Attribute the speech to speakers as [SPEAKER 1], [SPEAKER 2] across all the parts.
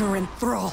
[SPEAKER 1] her in thrall.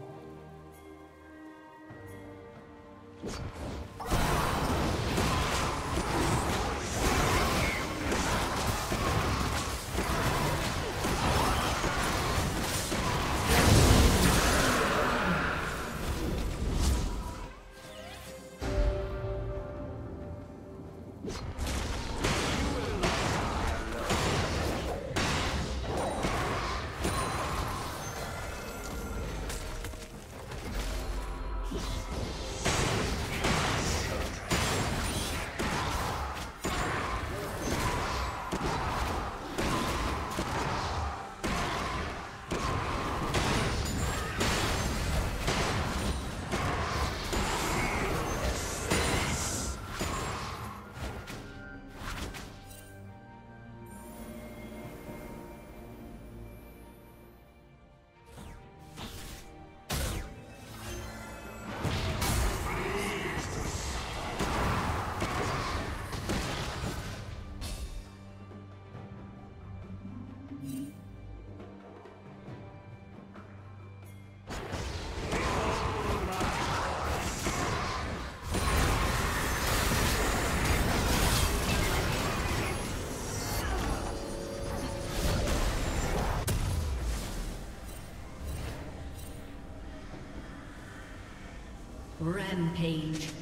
[SPEAKER 1] Rampage.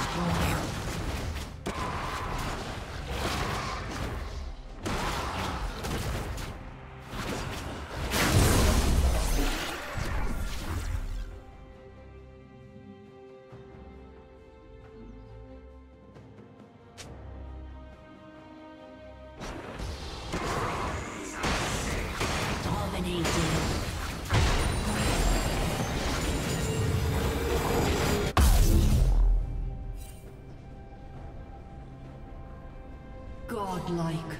[SPEAKER 1] destroyed. Godlike.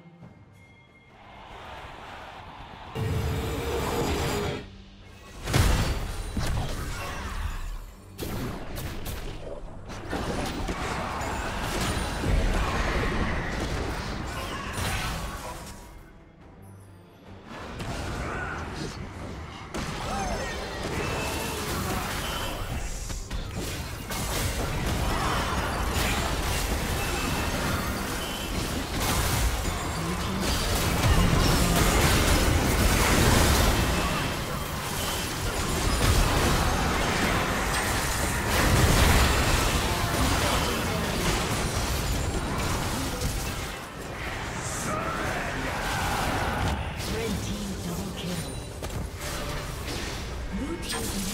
[SPEAKER 1] Shut down.